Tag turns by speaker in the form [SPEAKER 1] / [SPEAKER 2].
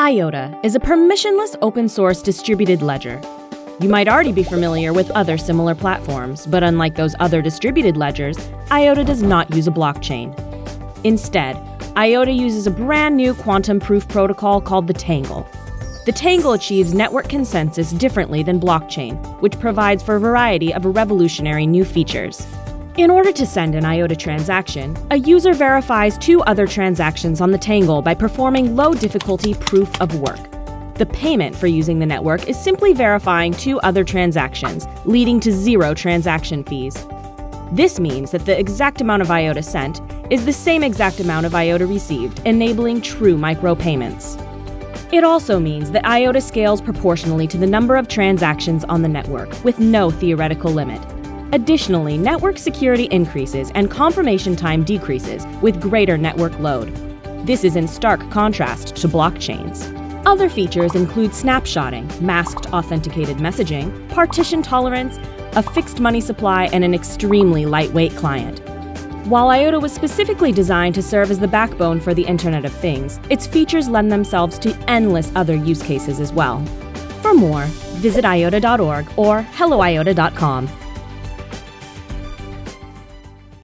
[SPEAKER 1] IOTA is a permissionless open source distributed ledger. You might already be familiar with other similar platforms, but unlike those other distributed ledgers, IOTA does not use a blockchain. Instead, IOTA uses a brand new quantum proof protocol called the Tangle. The Tangle achieves network consensus differently than blockchain, which provides for a variety of revolutionary new features. In order to send an IOTA transaction, a user verifies two other transactions on the Tangle by performing low difficulty proof of work. The payment for using the network is simply verifying two other transactions, leading to zero transaction fees. This means that the exact amount of IOTA sent is the same exact amount of IOTA received, enabling true micropayments. It also means that IOTA scales proportionally to the number of transactions on the network, with no theoretical limit. Additionally, network security increases and confirmation time decreases with greater network load. This is in stark contrast to blockchains. Other features include snapshotting, masked authenticated messaging, partition tolerance, a fixed money supply, and an extremely lightweight client. While IOTA was specifically designed to serve as the backbone for the Internet of Things, its features lend themselves to endless other use cases as well. For more, visit iota.org or helloiota.com.